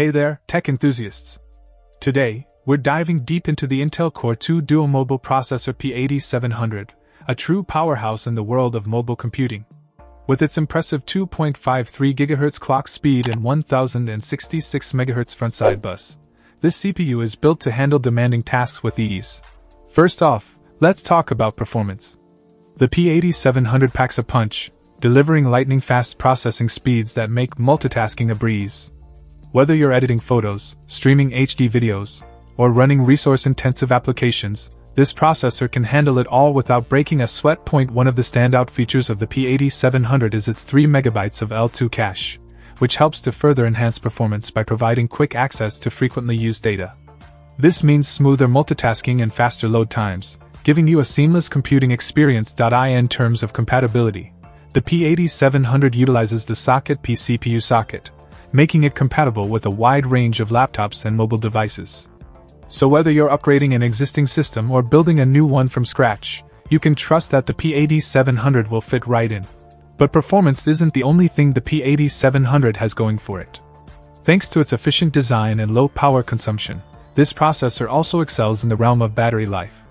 Hey there, tech enthusiasts! Today, we're diving deep into the Intel Core 2 Duo Mobile Processor P8700, a true powerhouse in the world of mobile computing. With its impressive 2.53 GHz clock speed and 1066 MHz frontside bus, this CPU is built to handle demanding tasks with ease. First off, let's talk about performance. The P8700 packs a punch, delivering lightning fast processing speeds that make multitasking a breeze. Whether you're editing photos, streaming HD videos, or running resource intensive applications, this processor can handle it all without breaking a sweat. Point one of the standout features of the P8700 is its 3 MB of L2 cache, which helps to further enhance performance by providing quick access to frequently used data. This means smoother multitasking and faster load times, giving you a seamless computing experience. In terms of compatibility, the P8700 utilizes the Socket P CPU socket, making it compatible with a wide range of laptops and mobile devices. So, whether you're upgrading an existing system or building a new one from scratch, you can trust that the P8700 will fit right in. But performance isn't the only thing the P8700 has going for it. Thanks to its efficient design and low power consumption, this processor also excels in the realm of battery life.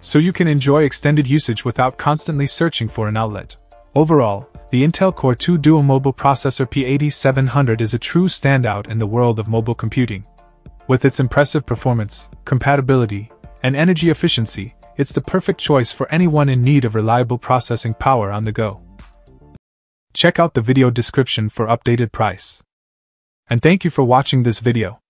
So you can enjoy extended usage without constantly searching for an outlet. Overall, the Intel Core 2 Duo Mobile Processor P8700 is a true standout in the world of mobile computing. With its impressive performance, compatibility, and energy efficiency, it's the perfect choice for anyone in need of reliable processing power on the go. Check out the video description for updated price. And thank you for watching this video.